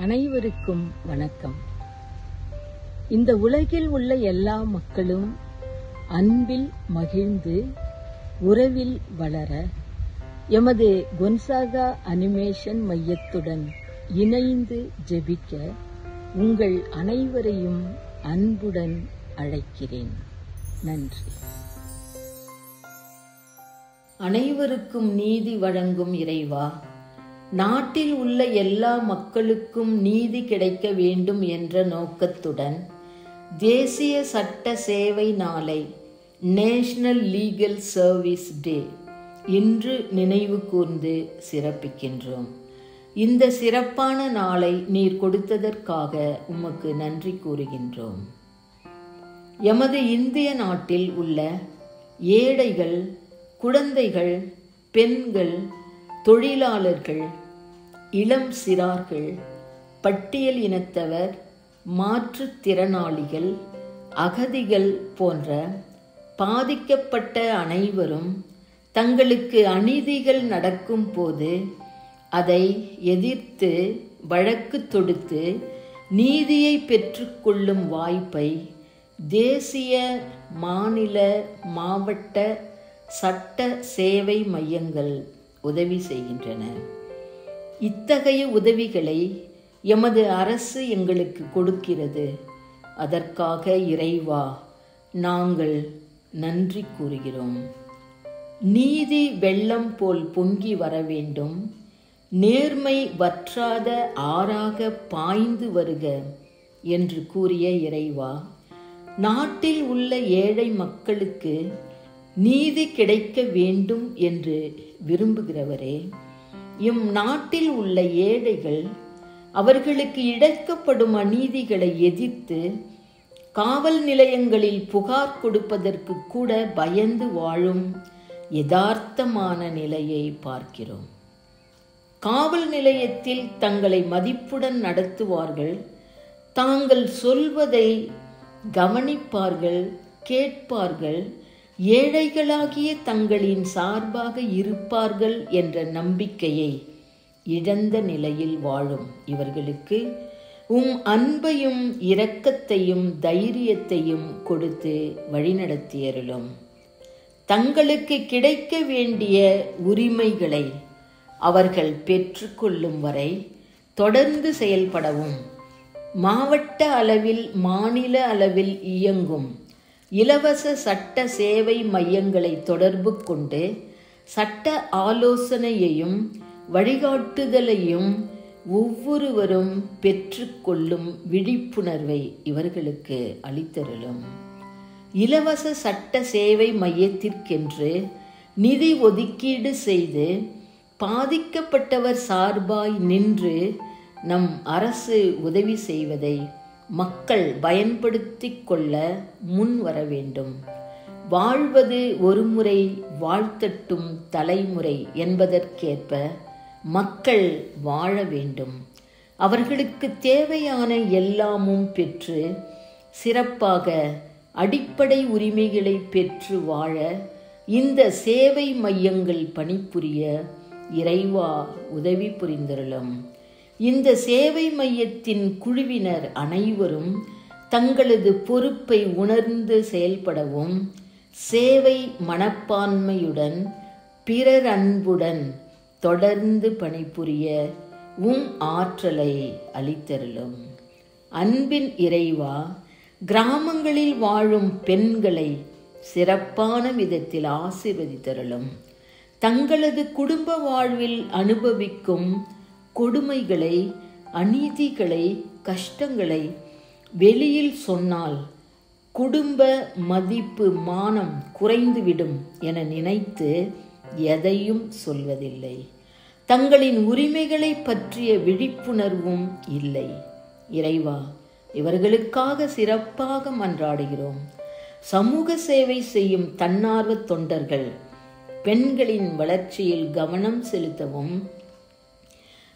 அனைவருக்கும் வணக்கம். இந்த உலகில் உள்ள எல்லா மக்களும் அன்பில் மகிழ்ந்து உறவில் வளர எமது கொன்சாகா அனிமேஷன் மையத்துடன் இணைந்து ஜெபிக்க உங்கள் அனைவரையும் அன்புடன் அழைக்கிறேன். நன்றி. அனைவருக்கும் நீதி வழங்கும் இறைவா நாட்டில் உள்ள எல்லா மக்களுக்கும் நீதி கிடைக்க வேண்டும் என்ற நோக்கத்துடன் தேசிய சட்ட சேவை நாளை நேஷனல் லீகல் சர்வீஸ் டே இன்று நினைவு கூர்ந்து சிறப்பிக்கின்றோம். இந்த சிறப்பான நாளை நீர் கொடுத்ததற்காக உமக்கு நன்றி கூறுகின்றோம். எமது இந்திய நாட்டில் உள்ள ஏழைகள் குழந்தைகள் பெண்கள் தொழிலாளர்கள் இளம் சிறார்கள் பட்டியல் இனத்தவர் மாற்றுத்திறனாளிகள் அகதிகள் போன்ற பாதிக்கப்பட்ட அனைவரும் தங்களுக்கு அநீதிகள் நடக்கும் போது அதை எதிர்த்து வழக்கு தொடுத்து நீதியை பெற்றுக்கொள்ளும் வாய்ப்பை தேசிய மாநில மாவட்ட சட்ட சேவை மையங்கள் உதவி செய்கின்றன. இத்தகைய உதவிகளை எமது அரசு எங்களுக்கு கொடுக்கிறது. அதற்காக இறைவா நாங்கள் நன்றி கூறுகிறோம். நீதி வெள்ளம் போல் பொங்கி வர வேண்டும். நேர்மை வற்றாத ஆறாக பாய்ந்து வருக என்று கூறிய இறைவா நாட்டில் உள்ள ஏழை மக்களுக்கு நீதி கிடைக்க வேண்டும் என்று விரும்புகிறவரே இம் நாட்டில் உள்ள ஏழைகள் அவர்களுக்கு இழைக்கப்படும் அநீதிகளை எதிர்த்து காவல் நிலையங்களில் புகார் கொடுப்பதற்கு கூட பயந்து வாழும் யதார்த்தமான நிலையை பார்க்கிறோம். காவல் நிலையத்தில் தங்களை மதிப்புடன் நடத்துவார்கள் தாங்கள் சொல்வதை கவனிப்பார்கள் கேட்பார்கள் ஏழைகளாகிய தங்களின் சார்பாக இருப்பார்கள் என்ற நம்பிக்கையை இழந்த நிலையில் வாழும் இவர்களுக்கு உம் அன்பையும் இரக்கத்தையும் தைரியத்தையும் கொடுத்து வழிநடத்தியருளும். தங்களுக்கு கிடைக்க வேண்டிய உரிமைகளை அவர்கள் பெற்றுக்கொள்ளும் வரை தொடர்ந்து செயல்படவும் மாவட்ட அளவில் மாநில அளவில் இயங்கும் இலவச சட்ட சேவை மையங்களை தொடர்பு கொண்டு சட்ட ஆலோசனையையும் வழிகாட்டுதலையும் ஒவ்வொருவரும் பெற்றுக்கொள்ளும் விழிப்புணர்வை இவர்களுக்கு அளித்தருளும். இலவச சட்ட சேவை மையத்திற்கென்று நிதி ஒதுக்கீடு செய்து பாதிக்கப்பட்டவர் சார்பாய் நின்று நம் அரசு உதவி செய்வதை மக்கள் பயன்படுத்தி கொள்ள முன் வர வேண்டும். வாழ்வது ஒருமுறை வாழ்த்தட்டும் தலைமுறை என்பதற்கேற்ப மக்கள் வாழ வேண்டும். அவர்களுக்கு தேவையான எல்லாமும் பெற்று சிறப்பாக அடிப்படை உரிமைகளை பெற்று வாழ இந்த சேவை மையங்கள் பணிபுரிய இறைவா உதவி புரிந்தருளும். இந்த சேவை மையத்தின் குழுவினர் அனைவரும் தங்களது பொறுப்பை உணர்ந்து செயல்படவும் சேவை மனப்பான்மையுடன் பிறர் அன்புடன் தொடர்ந்து பணிபுரிய உம் ஆற்றலை அளித்தருளும். அன்பின் இறைவா கிராமங்களில் வாழும் பெண்களை சிறப்பான விதத்தில் ஆசீர்வதித்தருளும். தங்களது குடும்ப வாழ்வில் அனுபவிக்கும் கொடுமைகளை அநீதிகளை கஷ்டங்களை வெளியில் சொன்னால் குடும்ப மதிப்பு மானம் குறைந்துவிடும் என நினைத்து எதையும் சொல்வதில்லை. தங்களின் உரிமைகளை பற்றிய விழிப்புணர்வும் இல்லை. இறைவா இவர்களுக்காக சிறப்பாக மன்றாடுகிறோம். சமூக சேவை செய்யும் தன்னார்வ தொண்டர்கள் பெண்களின் வளர்ச்சியில் கவனம் செலுத்தவும்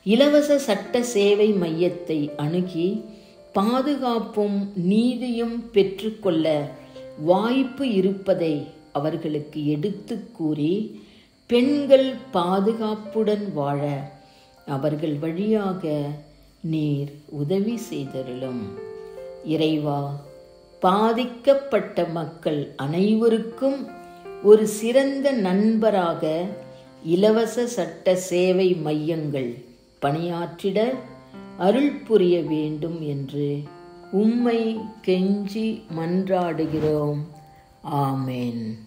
இலவச சட்ட சேவை மையத்தை அணுகி பாதுகாப்பும் நீதியும் பெற்றுக்கொள்ள வாய்ப்பு இருப்பதை அவர்களுக்கு எடுத்து கூறி பெண்கள் பாதுகாப்புடன் வாழ அவர்கள் வழியாக நீர் உதவி செய்தருளும். இறைவா பாதிக்கப்பட்ட மக்கள் அனைவருக்கும் ஒரு சிறந்த நண்பராக இலவச சட்ட சேவை மையங்கள் பணியாற்றிட அருள் புரிய வேண்டும் என்று உம்மை கெஞ்சி மன்றாடுகிறோம். ஆமேன்.